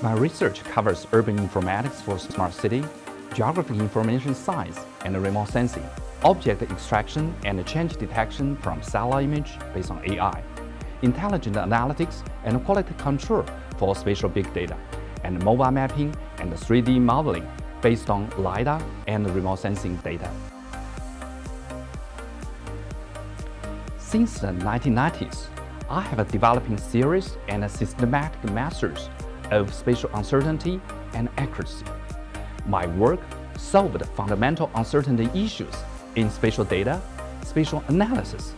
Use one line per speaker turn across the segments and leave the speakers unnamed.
My research covers urban informatics for smart city, geographic information science and remote sensing, object extraction and change detection from satellite image based on AI, intelligent analytics and quality control for spatial big data, and mobile mapping and 3D modeling based on LiDAR and remote sensing data. Since the 1990s, I have developing series and systematic methods of spatial uncertainty and accuracy. My work solved fundamental uncertainty issues in spatial data, spatial analysis.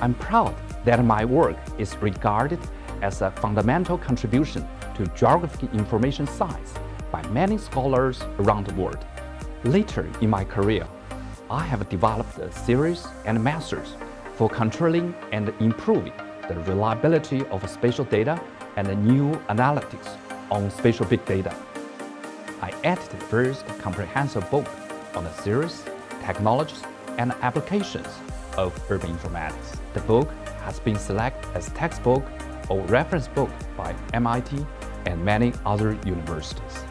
I'm proud that my work is regarded as a fundamental contribution to geographic information science by many scholars around the world. Later in my career, I have developed a series and methods for controlling and improving the reliability of spatial data and new analytics on spatial big data. I edited the first comprehensive book on the series, technologies, and applications of urban informatics. The book has been selected as textbook or reference book by MIT and many other universities.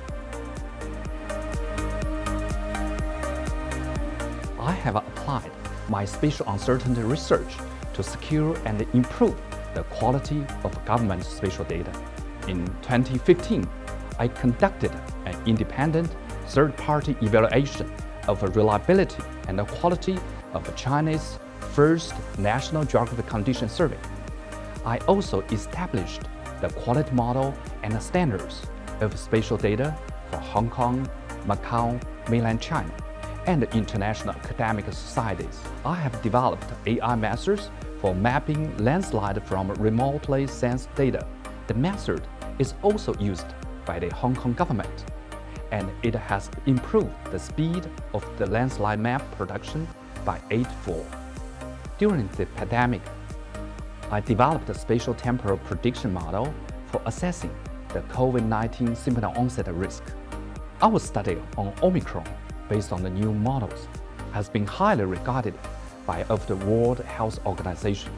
I have applied my spatial uncertainty research to secure and improve the quality of government spatial data. In 2015, I conducted an independent third-party evaluation of the reliability and the quality of China's first National Geographic Condition Survey. I also established the quality model and standards of spatial data for Hong Kong, Macau, mainland China, and international academic societies. I have developed AI methods for mapping landslide from remotely sensed data. The method is also used by the Hong Kong government, and it has improved the speed of the landslide map production by eightfold. During the pandemic, I developed a spatial temporal prediction model for assessing the COVID-19 symptom onset risk. Our study on Omicron, based on the new models, has been highly regarded by of the World Health Organization.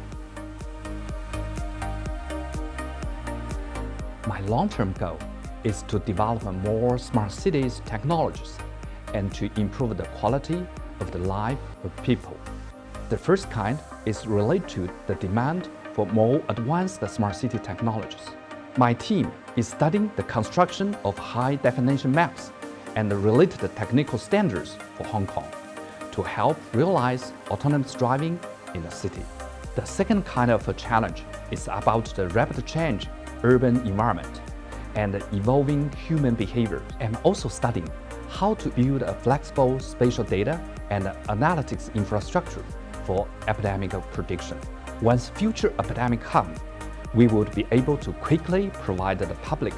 My long-term goal is to develop more smart cities technologies and to improve the quality of the life of people. The first kind is related to the demand for more advanced smart city technologies. My team is studying the construction of high-definition maps and the related technical standards for Hong Kong to help realize autonomous driving in the city. The second kind of a challenge is about the rapid change urban environment and evolving human behavior. I'm also studying how to build a flexible spatial data and analytics infrastructure for epidemic prediction. Once future epidemic come, we would be able to quickly provide the public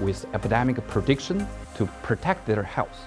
with epidemic prediction to protect their health.